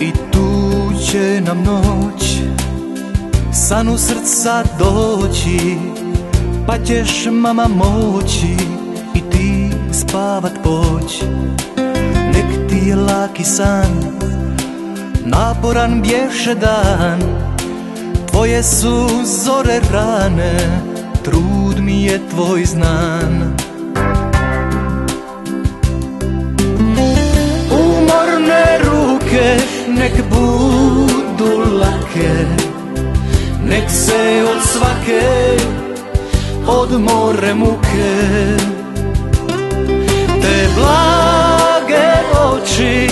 I tu će nam noć San u srca doći Pa ćeš mama moći I ti spavat poć. Nek ti je laki san Naporan bješe dan Tvoje su zore rane Trud mi je tvoj znan. Umorne ruke nek budu lake Nek se od svake odmore muke. Te blage oči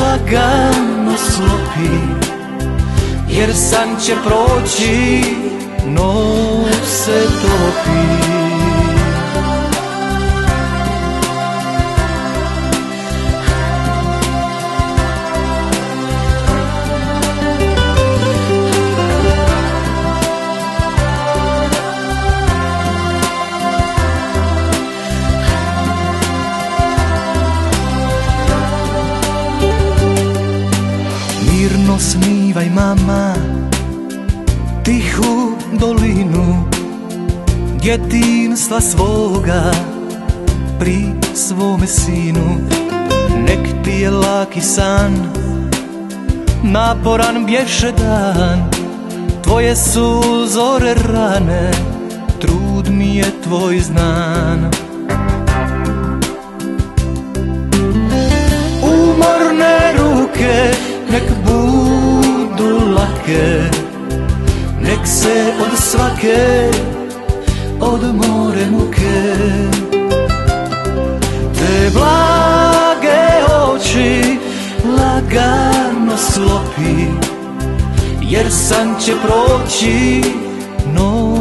lagano slopi Jer san će proći, se topi Mirno snivaj mama Tihu dolinu Djetinstva svoga Pri svome sinu. Nek ti je laki san Naporan bješe dan Tvoje su zore rane Trud mi je tvoj znan odmore muke Te blage oči lagano slopi Jer san će proći, noć